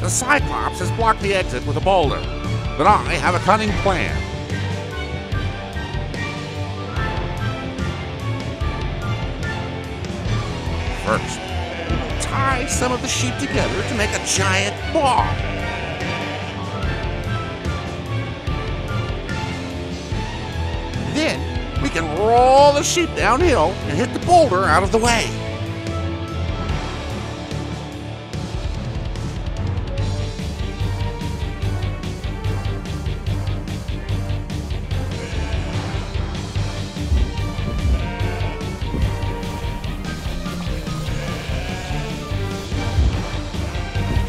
The Cyclops has blocked the exit with a boulder. But I have a cunning plan. First, tie some of the sheep together to make a giant ball. Then, we can roll the sheep downhill and hit the boulder out of the way.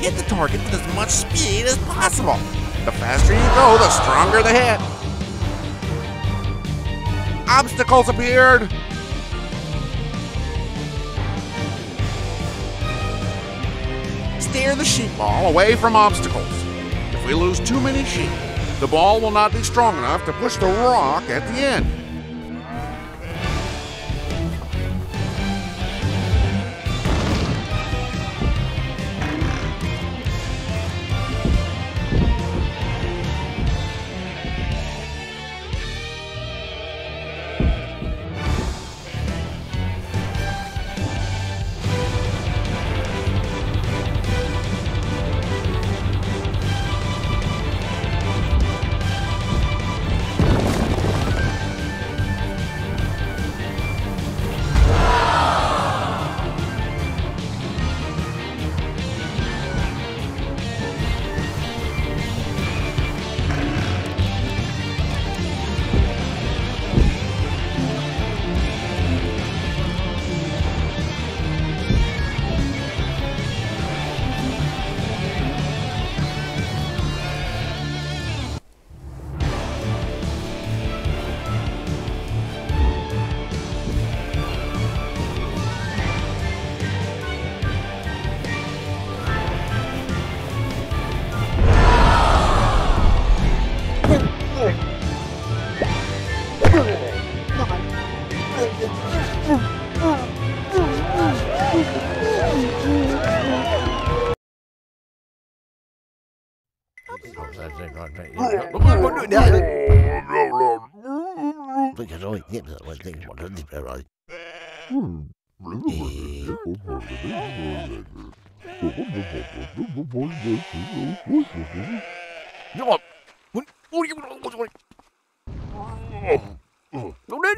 hit the target with as much speed as possible. The faster you go, the stronger the hit. Obstacles appeared! Steer the sheep ball away from obstacles. If we lose too many sheep, the ball will not be strong enough to push the rock at the end. Dạ. Tôi trời ơi, nhẹ thở rồi, nhẹ bọn rất đẹp rồi. Nhưng mà... Ui, Não nem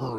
oh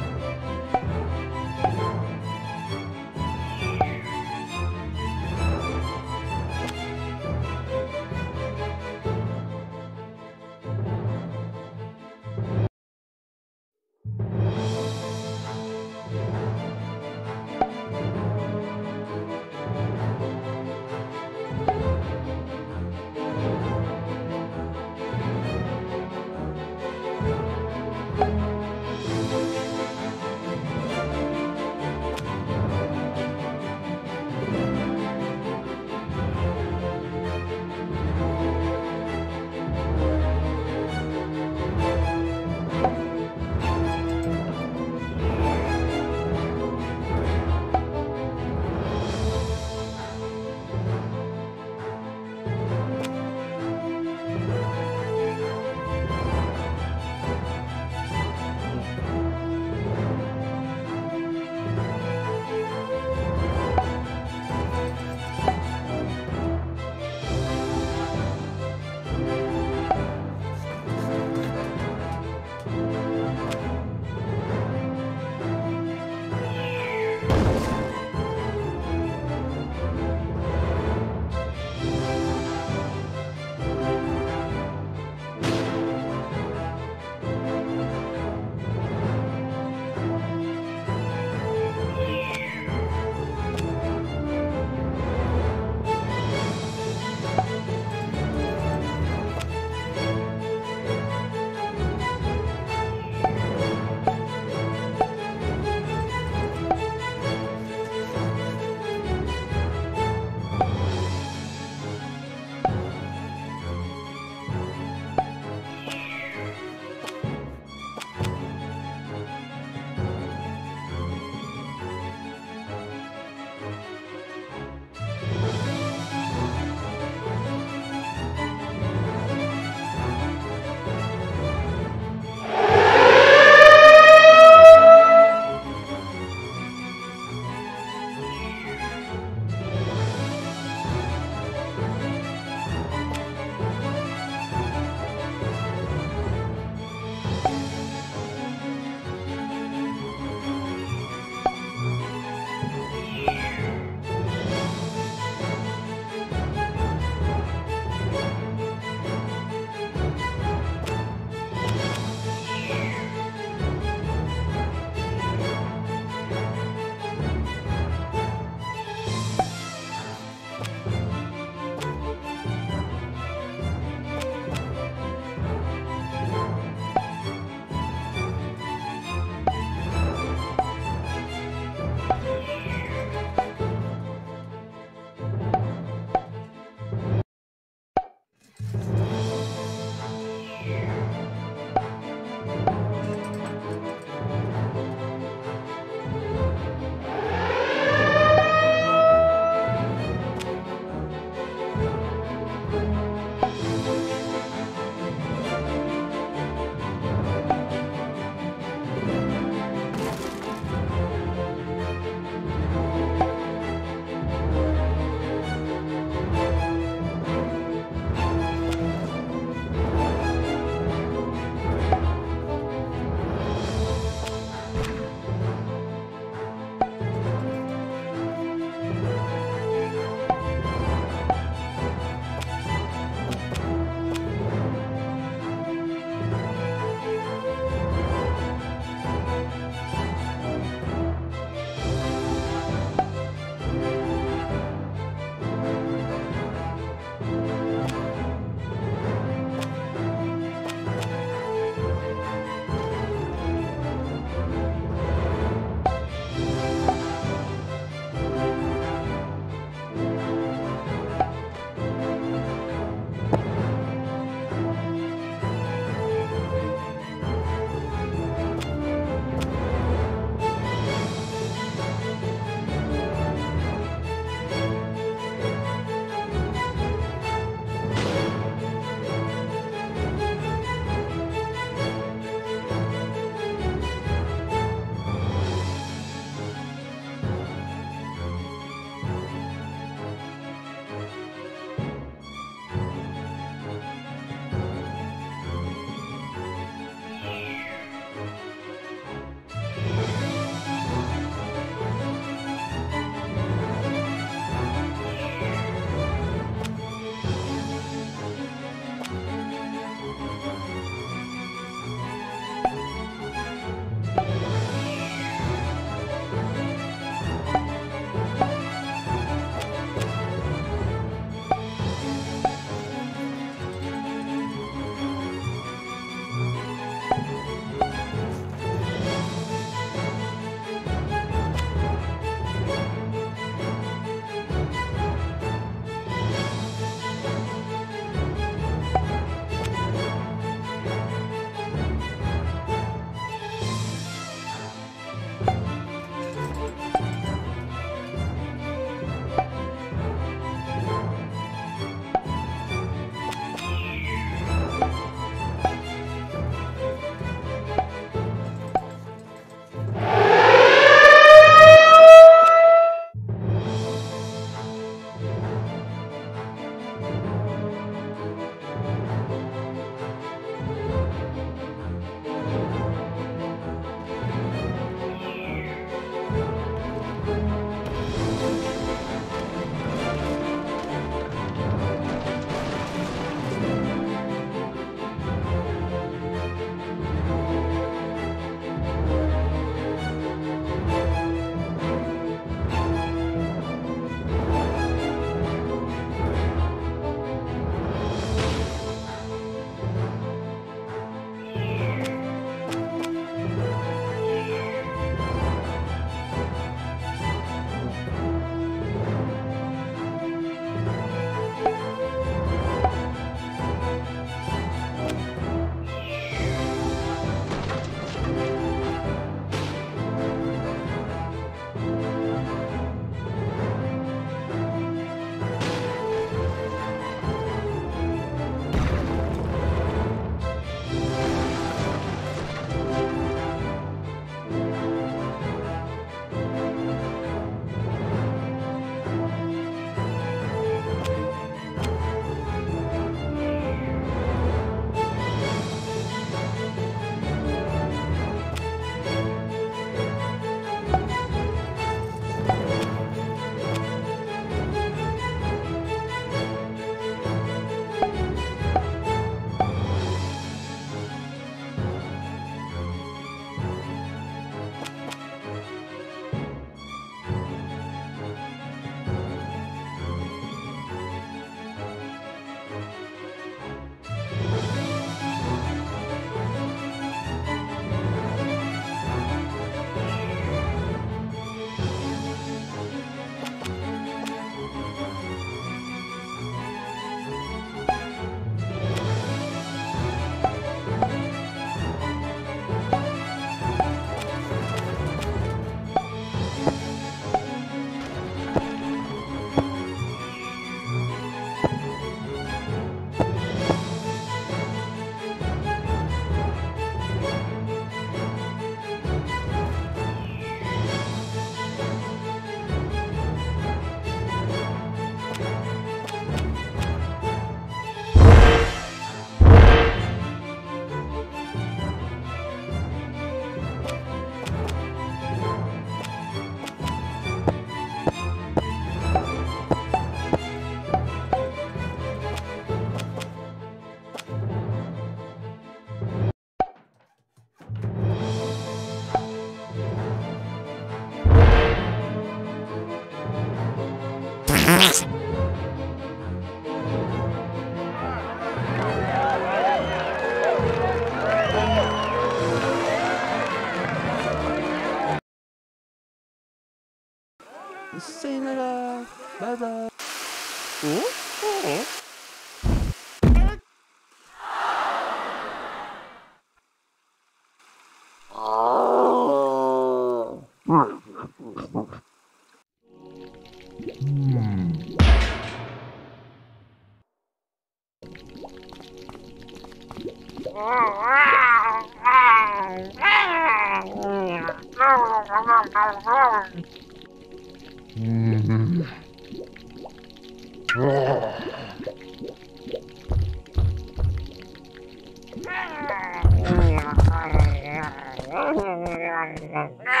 ไรอย่างนั้น